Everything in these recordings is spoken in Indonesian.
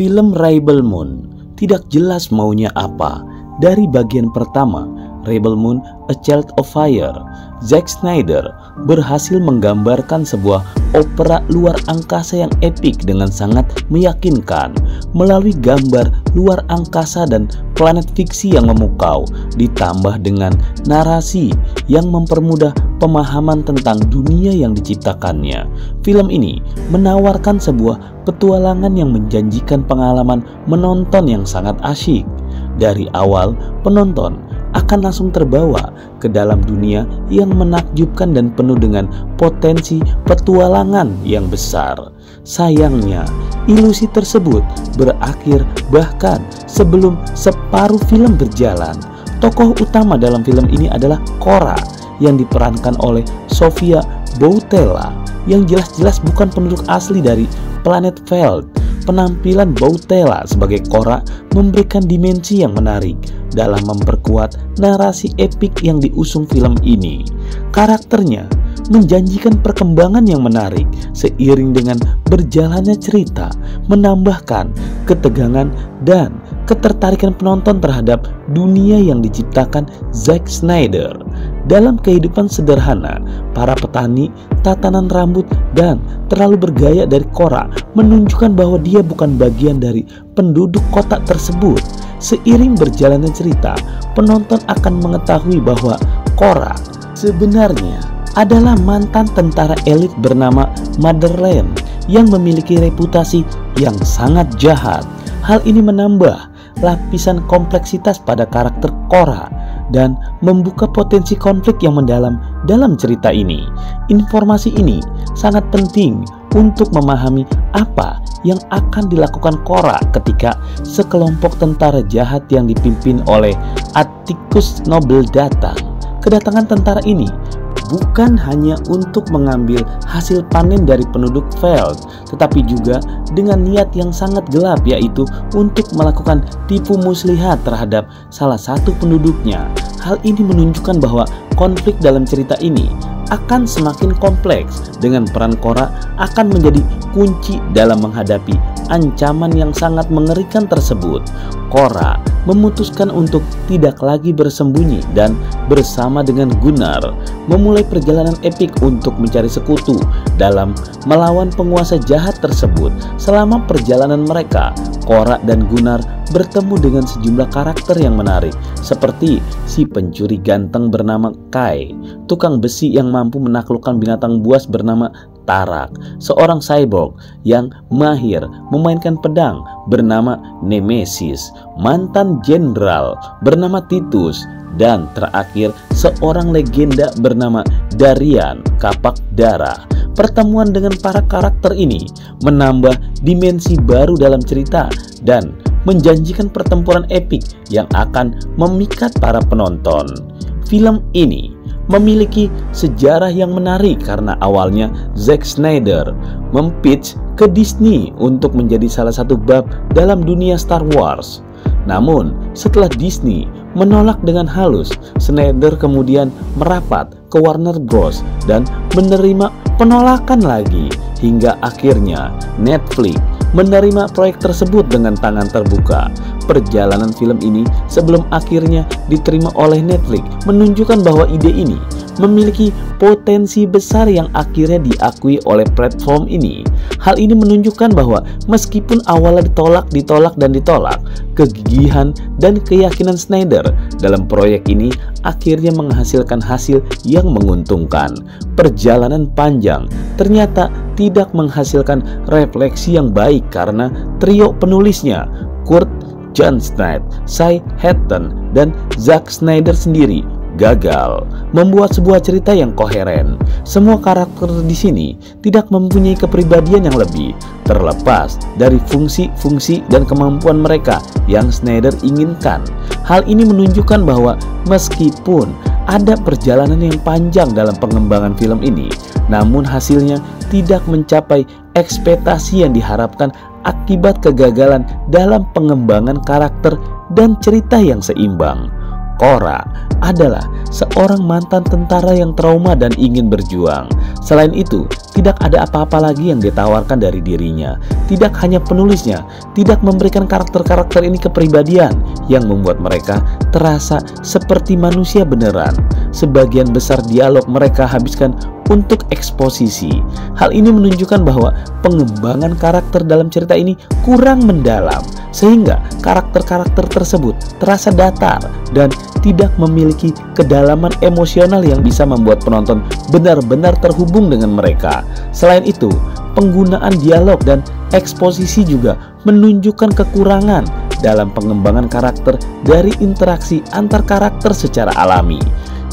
Film Rebel Moon tidak jelas maunya apa. Dari bagian pertama, Rebel Moon A Child of Fire, Zack Snyder berhasil menggambarkan sebuah opera luar angkasa yang epik dengan sangat meyakinkan melalui gambar luar angkasa dan planet fiksi yang memukau ditambah dengan narasi yang mempermudah pemahaman tentang dunia yang diciptakannya. Film ini menawarkan sebuah petualangan yang menjanjikan pengalaman menonton yang sangat asyik. Dari awal, penonton akan langsung terbawa ke dalam dunia yang menakjubkan dan penuh dengan potensi petualangan yang besar. Sayangnya, ilusi tersebut berakhir bahkan sebelum separuh film berjalan. Tokoh utama dalam film ini adalah Cora yang diperankan oleh Sofia Boutella yang jelas-jelas bukan penduduk asli dari planet Veld penampilan Bautela sebagai Korra memberikan dimensi yang menarik dalam memperkuat narasi epik yang diusung film ini. Karakternya menjanjikan perkembangan yang menarik seiring dengan berjalannya cerita, menambahkan ketegangan dan ketertarikan penonton terhadap dunia yang diciptakan Zack Snyder. Dalam kehidupan sederhana, para petani, tatanan rambut, dan terlalu bergaya dari Kora menunjukkan bahwa dia bukan bagian dari penduduk kota tersebut. Seiring berjalannya cerita, penonton akan mengetahui bahwa Kora sebenarnya adalah mantan tentara elit bernama Motherland yang memiliki reputasi yang sangat jahat. Hal ini menambah lapisan kompleksitas pada karakter Korra dan membuka potensi konflik yang mendalam dalam cerita ini. Informasi ini sangat penting untuk memahami apa yang akan dilakukan Korra ketika sekelompok tentara jahat yang dipimpin oleh Atticus Noble datang. Kedatangan tentara ini bukan hanya untuk mengambil hasil panen dari penduduk Veld, tetapi juga dengan niat yang sangat gelap yaitu untuk melakukan tipu muslihat terhadap salah satu penduduknya. Hal ini menunjukkan bahwa konflik dalam cerita ini akan semakin kompleks dengan peran Korra akan menjadi kunci dalam menghadapi ancaman yang sangat mengerikan tersebut. Korra memutuskan untuk tidak lagi bersembunyi dan bersama dengan Gunnar memulai perjalanan epik untuk mencari sekutu dalam melawan penguasa jahat tersebut. Selama perjalanan mereka, Korra dan Gunnar bertemu dengan sejumlah karakter yang menarik seperti si pencuri ganteng bernama Kai, tukang besi yang mampu menaklukkan binatang buas bernama Tarak, seorang cyborg yang mahir memainkan pedang bernama Nemesis, mantan jenderal bernama Titus, dan terakhir seorang legenda bernama Darian Kapak Darah. Pertemuan dengan para karakter ini menambah dimensi baru dalam cerita dan menjanjikan pertempuran epik yang akan memikat para penonton. Film ini memiliki sejarah yang menarik karena awalnya Zack Snyder mempitch ke Disney untuk menjadi salah satu bab dalam dunia Star Wars. Namun, setelah Disney menolak dengan halus, Snyder kemudian merapat ke Warner Bros dan menerima penolakan lagi hingga akhirnya Netflix menerima proyek tersebut dengan tangan terbuka. Perjalanan film ini sebelum akhirnya diterima oleh Netflix menunjukkan bahwa ide ini memiliki potensi besar yang akhirnya diakui oleh platform ini. Hal ini menunjukkan bahwa meskipun awalnya ditolak, ditolak, dan ditolak, kegigihan dan keyakinan Snyder dalam proyek ini akhirnya menghasilkan hasil yang menguntungkan. Perjalanan panjang ternyata tidak menghasilkan refleksi yang baik karena trio penulisnya, Kurt Johnson, Cy Hatton, dan Zack Snyder sendiri gagal membuat sebuah cerita yang koheren. Semua karakter di sini tidak mempunyai kepribadian yang lebih, terlepas dari fungsi-fungsi dan kemampuan mereka yang Snyder inginkan. Hal ini menunjukkan bahwa meskipun ada perjalanan yang panjang dalam pengembangan film ini, namun hasilnya tidak mencapai ekspektasi yang diharapkan akibat kegagalan dalam pengembangan karakter dan cerita yang seimbang. Cora adalah seorang mantan tentara yang trauma dan ingin berjuang. Selain itu, tidak ada apa-apa lagi yang ditawarkan dari dirinya. Tidak hanya penulisnya, tidak memberikan karakter-karakter ini kepribadian yang membuat mereka terasa seperti manusia beneran. Sebagian besar dialog mereka habiskan untuk eksposisi. Hal ini menunjukkan bahwa pengembangan karakter dalam cerita ini kurang mendalam, sehingga karakter-karakter tersebut terasa datar dan tidak memiliki kedalaman emosional yang bisa membuat penonton benar-benar terhubung dengan mereka. Selain itu, penggunaan dialog dan eksposisi juga menunjukkan kekurangan dalam pengembangan karakter dari interaksi antar karakter secara alami.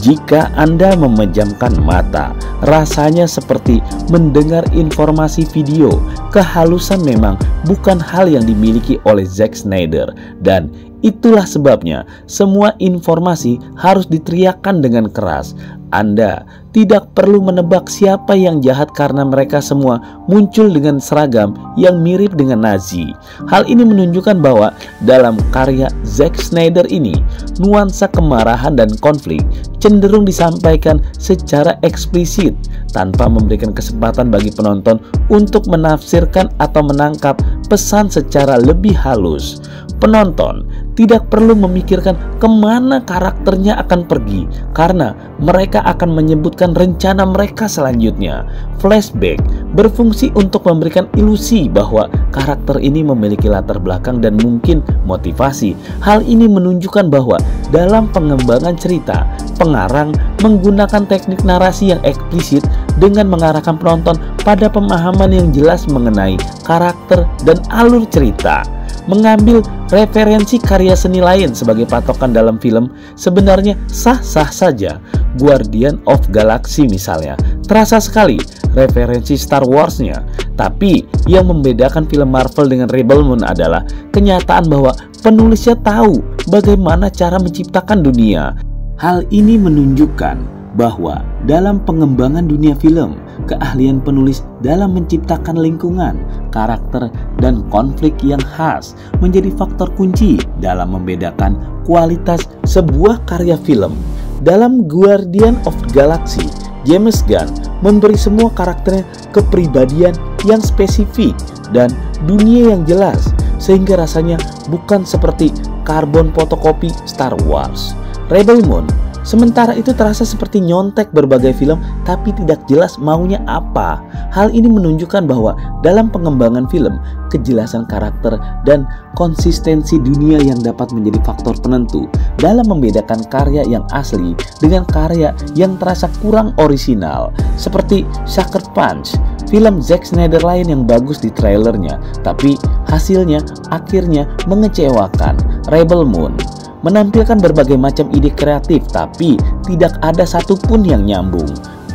Jika Anda memejamkan mata, rasanya seperti mendengar informasi video. Kehalusan memang bukan hal yang dimiliki oleh Zack Snyder dan itulah sebabnya semua informasi harus diteriakkan dengan keras. Anda tidak perlu menebak siapa yang jahat karena mereka semua muncul dengan seragam yang mirip dengan Nazi. Hal ini menunjukkan bahwa dalam karya Zack Snyder ini, nuansa kemarahan dan konflik cenderung disampaikan secara eksplisit tanpa memberikan kesempatan bagi penonton untuk menafsirkan atau menangkap pesan secara lebih halus. Penonton tidak perlu memikirkan ke mana karakternya akan pergi karena mereka akan menyebutkan rencana mereka selanjutnya. Flashback berfungsi untuk memberikan ilusi bahwa karakter ini memiliki latar belakang dan mungkin motivasi. Hal ini menunjukkan bahwa dalam pengembangan cerita, pengarang menggunakan teknik narasi yang eksplisit dengan mengarahkan penonton pada pemahaman yang jelas mengenai karakter dan alur cerita mengambil referensi karya seni lain sebagai patokan dalam film sebenarnya sah-sah saja. Guardian of Galaxy misalnya, terasa sekali referensi Star Wars-nya. Tapi yang membedakan film Marvel dengan Rebel Moon adalah kenyataan bahwa penulisnya tahu bagaimana cara menciptakan dunia. Hal ini menunjukkan bahwa dalam pengembangan dunia film, keahlian penulis dalam menciptakan lingkungan, karakter, dan konflik yang khas menjadi faktor kunci dalam membedakan kualitas sebuah karya film. Dalam Guardian of Galaxy, James Gunn memberi semua karakternya kepribadian yang spesifik dan dunia yang jelas, sehingga rasanya bukan seperti karbon fotokopi Star Wars. Rebel Moon Sementara itu terasa seperti nyontek berbagai film tapi tidak jelas maunya apa. Hal ini menunjukkan bahwa dalam pengembangan film, kejelasan karakter dan konsistensi dunia yang dapat menjadi faktor penentu dalam membedakan karya yang asli dengan karya yang terasa kurang orisinal. Seperti Sucker Punch, film Zack Snyder lain yang bagus di trailernya, tapi hasilnya akhirnya mengecewakan. Rebel Moon menampilkan berbagai macam ide kreatif tapi tidak ada satupun yang nyambung.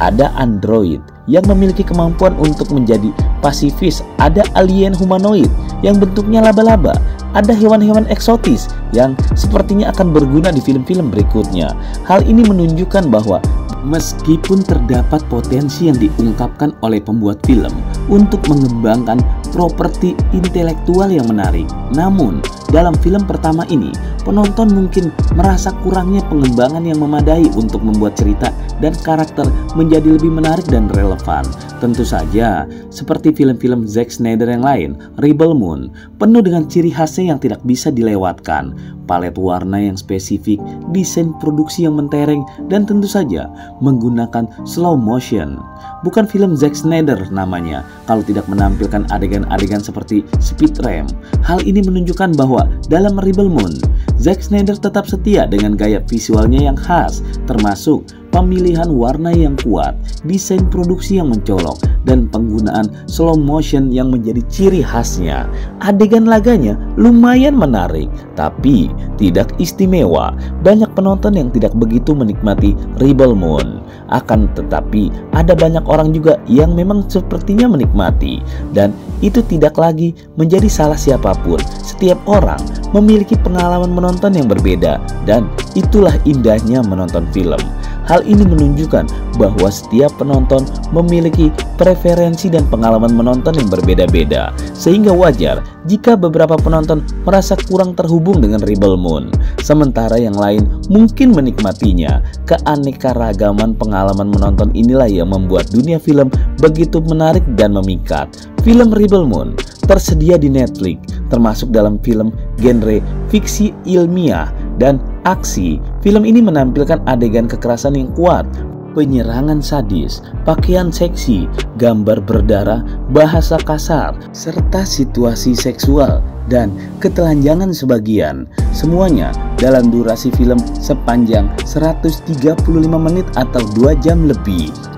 Ada android yang memiliki kemampuan untuk menjadi pasifis, ada alien humanoid yang bentuknya laba-laba, ada hewan-hewan eksotis yang sepertinya akan berguna di film-film berikutnya. Hal ini menunjukkan bahwa meskipun terdapat potensi yang diungkapkan oleh pembuat film untuk mengembangkan properti intelektual yang menarik, namun dalam film pertama ini, penonton mungkin merasa kurangnya pengembangan yang memadai untuk membuat cerita dan karakter menjadi lebih menarik dan relevan. Tentu saja, seperti film-film Zack Snyder yang lain, Rebel Moon penuh dengan ciri khasnya yang tidak bisa dilewatkan palet warna yang spesifik, desain produksi yang mentereng, dan tentu saja menggunakan slow motion. Bukan film Zack Snyder namanya kalau tidak menampilkan adegan-adegan seperti speed ramp. Hal ini menunjukkan bahwa dalam Rebel Moon, Zack Snyder tetap setia dengan gaya visualnya yang khas, termasuk pemilihan warna yang kuat, desain produksi yang mencolok, dan penggunaan slow motion yang menjadi ciri khasnya. Adegan laganya lumayan menarik, tapi tidak istimewa. Banyak penonton yang tidak begitu menikmati Rebel Moon. Akan tetapi, ada banyak orang juga yang memang sepertinya menikmati, dan itu tidak lagi menjadi salah siapa pun. Setiap orang memiliki pengalaman menonton yang berbeda, dan itulah indahnya menonton film. Hal ini menunjukkan bahwa setiap penonton memiliki preferensi dan pengalaman menonton yang berbeda-beda, sehingga wajar jika beberapa penonton merasa kurang terhubung dengan Rebel Moon, sementara yang lain mungkin menikmatinya. Keanekaragaman pengalaman menonton inilah yang membuat dunia film begitu menarik dan memikat. Film Rebel Moon tersedia di Netflix, termasuk dalam film genre fiksi ilmiah dan aksi. Film ini menampilkan adegan kekerasan yang kuat, penyerangan sadis, pakaian seksi, gambar berdarah, bahasa kasar, serta situasi seksual dan ketelanjangan sebagian. Semuanya dalam durasi film sepanjang 135 menit atau 2 jam lebih.